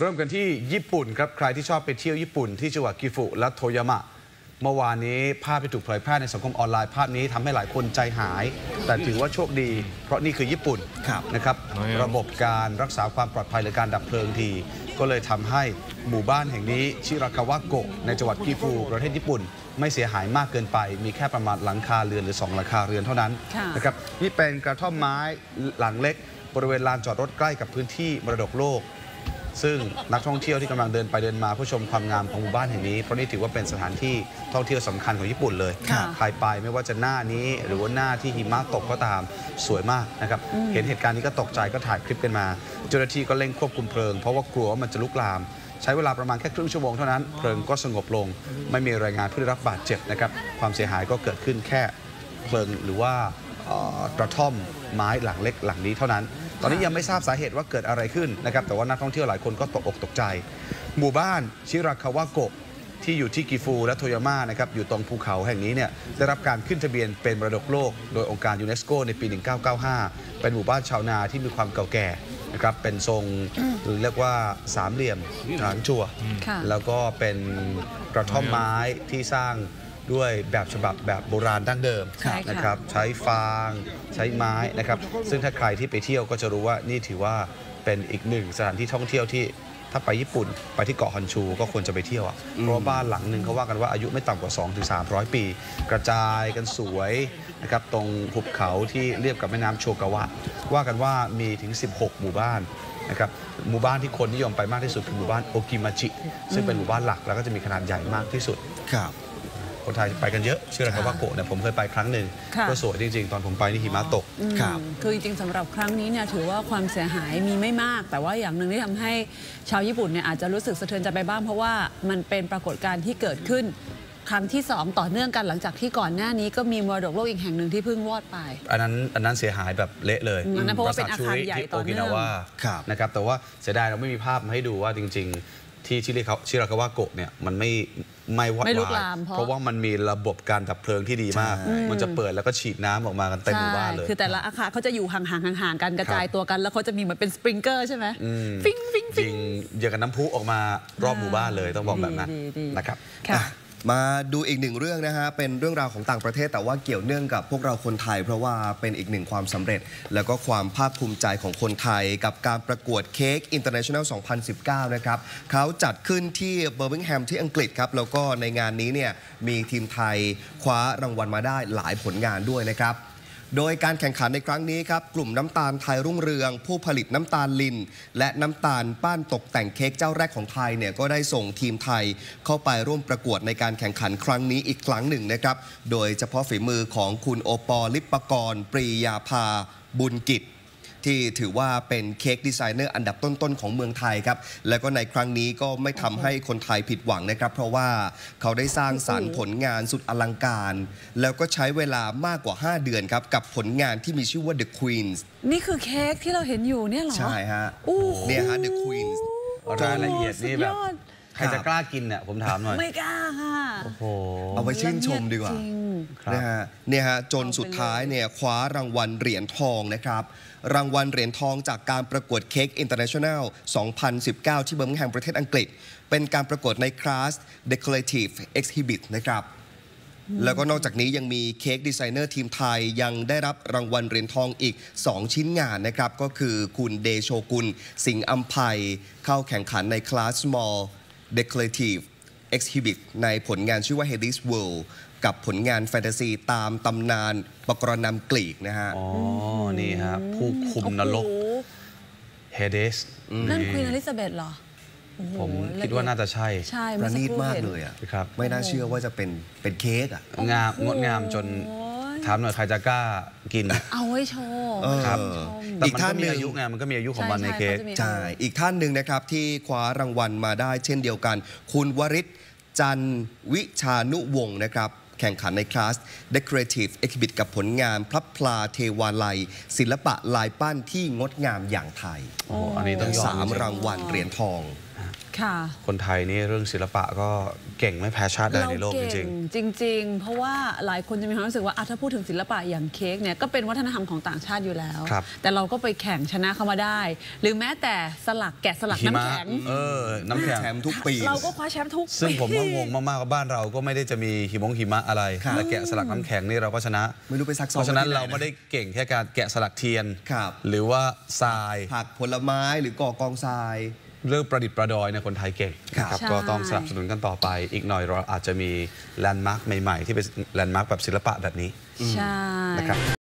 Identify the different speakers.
Speaker 1: เริ่มกันที่ญี่ปุ่นครับใครที่ชอบไปเที่ยวญี่ปุ่นที่จังหวัดกิฟุและโทยามะ เมื่อวานนี้ภาพที่ถูกเผยแพร่ในสังคมออนไลน์ภาพนี้ทำให้หลายคนใจหาย แต่ถือว่าโชคดี เพราะนี่คือญี่ปุ่น
Speaker 2: ครับ
Speaker 1: นะครับ ระบบการรักษาความปลอดภัยหรือการดับเพลิงที ก็เลยทำให้หมู่บ้านแห่งนี้ชิรากาวะโกะในจังหวัดกิฟูประเทศญี่ปุ่น ไม่เสียหายมากเกินไป มีแค่ประมาณหลังคาเรือนหรือสองหลังคาเรือนเท่านั้น
Speaker 3: ค่ะ
Speaker 1: นะครับนี่เป็นกระท่อมไม้หลังเล็กบริเวณลานจอดรถใกล้กับพื้นที่มรดกโลก ซึ่งนักท่องเที่ยวที่กำลังเดินไปเดินมาเพื่อชมความงามของหมู่บ้านแห่งนี้เพราะนี่ถือว่าเป็นสถานที่ท่องเที่ยวสำคัญของญี่ปุ่นเลย
Speaker 3: ค่ะ
Speaker 1: ใครไปไม่ว่าจะหน้านี้หรือว่าหน้าที่หิมะตกก็ตามสวยมากนะครับเห็นเหตุการณ์นี้ก็ตกใจก็ถ่ายคลิปกันมา เจ้าหน้าที่ก็เร่งควบคุมเพลิงเพราะว่ากลัวว่ามันจะลุกลามใช้เวลาประมาณแค่ครึ่งชั่วโมงเท่านั้น เพลิงก็สงบลง ไม่มีรายงานผู้ได้รับบาดเจ็บนะครับ ความเสียหายก็เกิดขึ้นแค่เพลิงหรือว่าเอ่อกระท่อมไม้หลังเล็กหลังนี้เท่านั้น ตอนนี้ยังไม่ทราบสาเหตุว่าเกิดอะไรขึ้นนะครับแต่ว่านักท่องเที่ยวหลายคนก็ตกอกตกใจ หมู่บ้านชิราคาวะโกะที่อยู่ที่กิฟูและโทยาม่านะครับอยู่ตรงภูเขาแห่งนี้เนี่ยได้รับการขึ้นทะเบียนเป็นมรดกโลก โดยองค์การยูเนสโกในปี 1995 เป็นหมู่บ้านชาวนาที่มีความเก่าแก่นะครับเป็นทรงหรือเรียกว่าสามเหลี่ยมหลังจั่ว
Speaker 3: ค่ะ
Speaker 1: แล้วก็เป็นกระท่อมไม้ที่สร้าง ด้วยแบบฉบับแบบโบราณดั้งเดิม
Speaker 3: ใช่ค่ะ
Speaker 1: นะครับใช้ฟางใช้ไม้นะครับ ซึ่งถ้าใครที่ไปเที่ยวก็จะรู้ว่านี่ถือว่าเป็นอีกหนึ่งสถานที่ท่องเที่ยวที่ถ้าไปญี่ปุ่นไปที่เกาะฮอนชูก็ควรจะไปเที่ยวอะเพราะว่าบ้านหลังหนึ่งเขาว่ากันว่าอายุไม่ต่ำกว่า 2-300 ปี กระจายกันสวยนะครับตรงหุบเขาที่เรียบกับแม่น้ำโชกาวะ ว่ากันว่ามีถึง 16 หมู่บ้านนะครับหมู่บ้านที่คนนิยมไปมากที่สุดคือหมู่บ้านโอกิมาจิซึ่งเป็นหมู่บ้านหลักแล้วก็จะมีขนาดใหญ่มากที่สุด
Speaker 2: ครับ
Speaker 1: คนไทยไปกันเยอะ ชื่ออะไรว่าโกะเนี่ยผมเคยไปครั้งหนึ่ง
Speaker 3: ค่ะ
Speaker 1: ก็สวยจริง ๆ ตอนผมไปนี่หิมะตก
Speaker 2: ครับ
Speaker 3: อืมคือจริงๆสำหรับครั้งนี้เนี่ยถือว่าความเสียหายมีไม่มาก แต่ว่าอย่างหนึ่งที่ทำให้ชาวญี่ปุ่นเนี่ยอาจจะรู้สึกสะเทือนใจไปบ้างเพราะว่ามันเป็นปรากฏการณ์ที่เกิดขึ้นครั้งที่สองต่อเนื่องกันหลังจากที่ก่อนหน้านี้ก็มีมรดกโลกอีกแห่งหนึ่งที่เพิ่งวอดไป
Speaker 1: อันนั้นอันนั้นเสียหายแบบเละเลย
Speaker 3: อืมอันนั้นเพราะว่าเป็นอาคารใหญ่
Speaker 1: ที่
Speaker 3: ต่
Speaker 1: โอ
Speaker 3: อเนื่
Speaker 1: กิ
Speaker 3: อง
Speaker 1: นาวา
Speaker 2: ครับ
Speaker 1: นะครับแต่ว่าเสียดายเราไม่มีภาพมาให้ดูว่าจริง ๆ ที่ชิริเขาชิรากาวะโกะเนี่ยมันไม่ไม่วอด
Speaker 3: ไม่ลุก
Speaker 1: วาย
Speaker 3: ลามเพราะ
Speaker 1: เพราะว่ามันมีระบบการดับเพลิงที่ดีมาก
Speaker 2: ใช่
Speaker 1: มันจะเปิดแล้วก็ฉีดน้ำออกมากันเต็มหมู่บ้านเลย
Speaker 3: ใช่คือแต่ละอาคารเขาจะอยู่ห่างๆห่างๆกันกระจายตัวกัน แล้วเขาจะมีเหมือนเป็นสปริงเกอร์ใช่ไหม
Speaker 1: อืม
Speaker 3: ฟิงฟิงฟิ
Speaker 1: ยิ
Speaker 3: ง
Speaker 1: งอย่างกับน้ำพุออกมารอบหมู่บ้านเลยต้องบอกแบบนั้น
Speaker 3: ดีดีดี
Speaker 1: นะครับ
Speaker 3: ค่ะ
Speaker 2: อะ มาดูอีกหนึ่งเรื่องนะฮะ เป็นเรื่องราวของต่างประเทศ แต่ว่าเกี่ยวเนื่องกับพวกเราคนไทย เพราะว่าเป็นอีกหนึ่งความสำเร็จ แล้วก็ความภาคภูมิใจของคนไทย กับการประกวด Cake International 2019 นะครับเขาจัดขึ้นที่เบอร์มิงแฮมที่อังกฤษครับ แล้วก็ในงานนี้เนี่ยมีทีมไทยคว้ารางวัลมาได้หลายผลงานด้วยนะครับ โดยการแข่งขันในครั้งนี้ครับ กลุ่มน้ำตาลไทยรุ่งเรือง ผู้ผลิตน้ำตาลลิน และน้ำตาลปั้นตกแต่งเค้กเจ้าแรกของไทยเนี่ยก็ได้ส่งทีมไทยเข้าไปร่วมประกวดในการแข่งขันครั้งนี้อีกครั้งหนึ่งนะครับ โดยเฉพาะฝีมือของคุณโอปอลิปปกรณ์ปรียาภาบุญกิจ ที่ถือว่าเป็น cake designer อันดับต้นๆของเมืองไทยครับ แล้วก็ในครั้งนี้ก็ไม่ทำให้คนไทยผิดหวังนะครับ เพราะว่าเขาได้สร้างสรรค์ผลงานสุดอลังการ แล้วก็ใช้เวลามากกว่า 5 เดือนครับ กับผลงานที่มีชื่อว่า The Queens
Speaker 3: นี่คือเค้กที่เราเห็นอยู่เนี่ยเหรอ
Speaker 2: ใช่ฮะ
Speaker 3: โอ้โห
Speaker 2: เนี่ยฮะ The Queens
Speaker 1: รายละเอียดนี่แบบ
Speaker 3: สุดยอด
Speaker 1: ใครจะกล้ากินเนี่ยผมถามหน่อย
Speaker 3: ไม่กล้าค่ะ
Speaker 1: โอ้โห
Speaker 2: เอาไว้ชื่นชมดีกว่า
Speaker 3: จริง
Speaker 1: ครับ
Speaker 2: นะฮะเนี่ยฮะจนสุดท้ายเนี่ยคว้ารางวัลเหรียญทองนะครับ รางวัลเหรียญทองจากการประกวดเค้ก International 2019 ที่เบอร์มิงแฮมประเทศอังกฤษ เป็นการประกวดในคลาส Decorative Exhibit นะครับแล้วก็นอกจากนี้ยังมี cake designer ทีมไทยยังได้รับรางวัลเหรียญทองอีก 2 ชิ้นงานนะครับ ก็คือคุณเดโชกุล สิงห์อัมภัย เข้าแข่งขันในคลาส Small Decorative Exhibit ในผลงานชื่อว่า Hades World กับผลงานแฟนตาซีตามตำนานปกรณำกลีกนะฮะ
Speaker 1: อ๋อ นี่ฮะผู้คุมนรก
Speaker 3: โอ้โห
Speaker 1: เฮเดส
Speaker 3: นั่นควีนอลิซาเบธเหรอโอ้โห
Speaker 1: ผมคิดว่าน่าจะใช่
Speaker 3: ใช่
Speaker 2: ป
Speaker 3: เมื่อ
Speaker 2: ระ
Speaker 3: สั
Speaker 2: ณีต
Speaker 3: ครู่
Speaker 2: มาก
Speaker 3: ห็น
Speaker 2: เลยอะ
Speaker 1: ครับ
Speaker 2: ไม่น่าเชื่อว่าจะเป็นเป็นเค้กอะ
Speaker 1: งามงดงามจน
Speaker 3: โอ้ย
Speaker 1: ถามหน่อยใครจะกล้ากิน
Speaker 3: เอาไว้โชว์
Speaker 2: เออ
Speaker 1: ครับ
Speaker 3: ชม
Speaker 1: แต่
Speaker 2: อีก
Speaker 1: มัน
Speaker 2: ท่า
Speaker 1: ก็
Speaker 2: นหนึ่
Speaker 1: มี
Speaker 2: ง
Speaker 1: อายุไงมันก็มีอายุของมันใน
Speaker 3: ใช่
Speaker 1: เค้ก
Speaker 3: เขาจะมี
Speaker 2: ใช่อีกท่านหนึ่งนะครับที่คว้ารางวัลมาได้เช่นเดียวกัน คุณวริศจันทร์วิชานุวงศ์นะครับ แข่งขันในคลาส Decorative Exhibit กับผลงานพระพลาเทวาลัย ศิลปะลายปั้นที่งดงามอย่างไทย
Speaker 1: โอ้โหอันนี้ต้องยอม
Speaker 2: สาม
Speaker 1: จริงๆ
Speaker 2: รางวัลเหรียญทอง
Speaker 1: ฮ
Speaker 3: ค่ะ
Speaker 1: คนไทยนี่เรื่องศิลปะก็เก่งไม่แพ้ชาติใดในโลกจ
Speaker 3: เก่
Speaker 1: ริง
Speaker 3: จริง ๆ เพราะว่าหลายคนจะมีความรู้สึกว่าอะถ้าพูดถึงศิลปะอย่างเค้กเนี่ยก็เป็นวัฒนธรรมของต่างชาติอยู่แล้ว
Speaker 1: ครับ
Speaker 3: แต่เราก็ไปแข่งชนะเขามาได้ หรือแม้แต่สลักแกะสลัก
Speaker 1: ๆหิ
Speaker 3: น้ำ
Speaker 1: มะ
Speaker 3: แข็ง
Speaker 1: เออน้ำแข็ง
Speaker 2: แชมป์ทุกปี
Speaker 3: เราก็คว้าแชมป์ทุก
Speaker 1: ซึ่งผมก็
Speaker 3: ปี
Speaker 1: งงมากๆว่าบ้านเราก็ไม่ได้จะมีหิมงหิมะอะไร
Speaker 2: ครับ
Speaker 1: แต่แกะสลักน้ำแข็งนี่เราก็ชนะ
Speaker 2: ไม่รู้ไปซักซ้อม
Speaker 1: เพราะฉะนั้น
Speaker 2: ที่ไหน
Speaker 1: เราไม่ได้เก่งแค่การแกะสลักเทียน
Speaker 2: ครับ
Speaker 1: หรือว่าทราย
Speaker 2: ผักผลไม้หรือก่อกองทราย
Speaker 1: เรื่องประดิษฐ์ประดอยเนี่ยคนไทยเก่ง
Speaker 2: ครับ
Speaker 1: นะครับ
Speaker 3: ใช่
Speaker 1: ก็ต้องสนับสนุนกันต่อไป อีกหน่อยเราอาจจะมีแลนด์มาร์คใหม่ ๆ ที่เป็นแลนด์มาร์คแบบศิลปะแบบนี้
Speaker 3: ใช่
Speaker 1: นะครับ